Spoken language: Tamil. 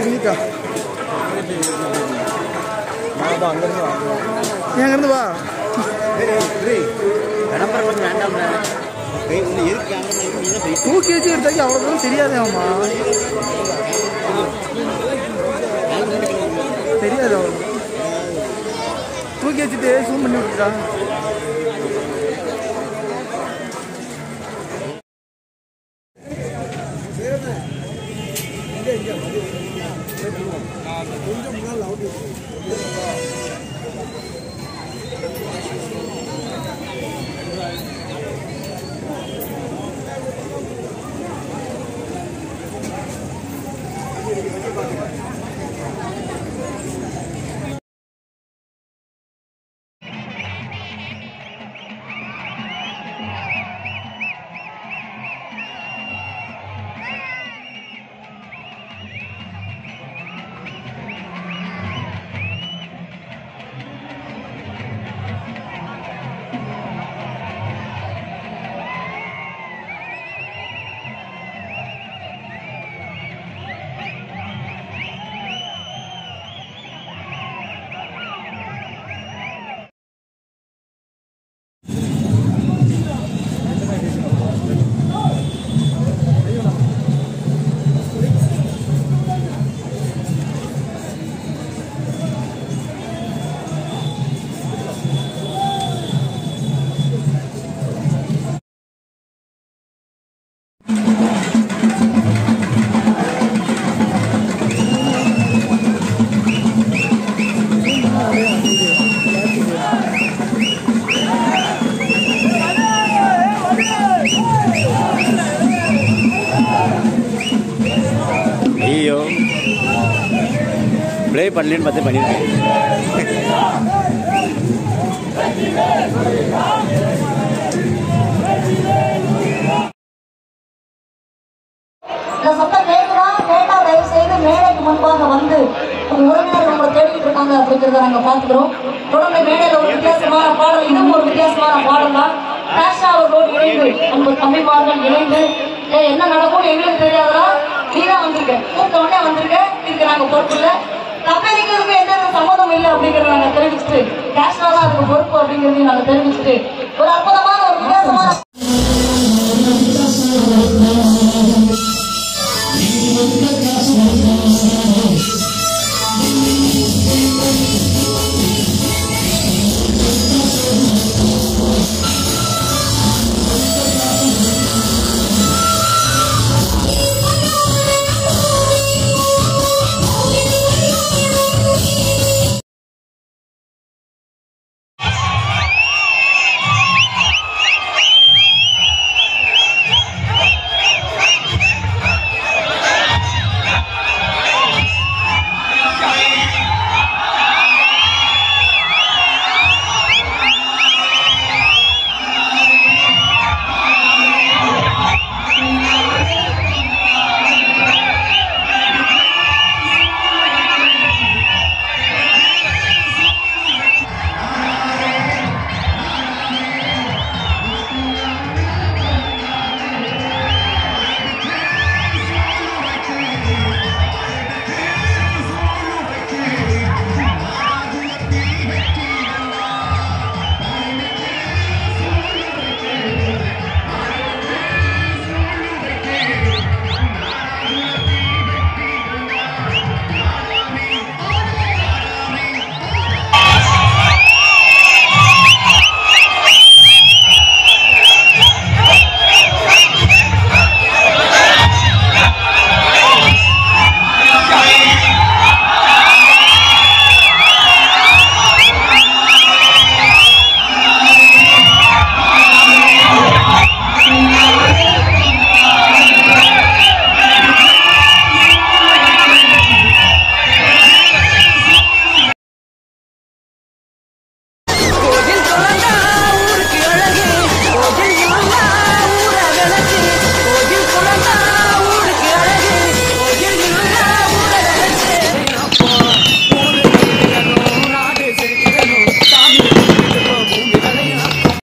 வாங்கிக்கோ நீ அங்கேருந்து வா விளம்பரம் கொஞ்சம் வேண்டாம்ல தூக்கி வச்சு எடுத்தாக்கி அவ்வளோ தெரியாது தெரியாதே ஆமா தெரியாது அவ்வளோ தூக்கி வச்சுட்டு ஜூம் பண்ணி விட்டுட்டா Đối với 老点 ப்ளே பண்ணலன்னு பார்த்து பண்ணியிருக்கேன் இந்த சத்தம் கேட்குதா தயவு செய்து மேடைக்கு முன்பாக வந்து உறவினர் உங்களை தேடிட்டு இருக்காங்க அப்படிங்கிறத நாங்க பாத்துக்கிறோம் தொடர்ந்து ஒரு வித்தியாசமான பாடல் இதுவும் ஒரு வித்தியாசமான பாடல் தான். கேஷா அவர்களோடு இணைந்து நம்ம தம்பிமார்கள் இணைந்து. என்ன நடக்கும்னு எங்களுக்கு தெரியாதா? நீ தான் வந்திருக்க. கூப்பிட்ட உடனே வந்திருக்க. இதுக்கு நாங்க பொறுப்பு இல்லை. கம்பெனிக்கு இதுக்கு எந்த சம்மதம் இல்லை அப்படிங்கறத நாங்க தெரிவிச்சுட்டு கேஷா அதுக்கு பொறுப்பு அப்படிங்கறதையும் நாங்க தெரிவிச்சுட்டு ஒரு அற்புதமான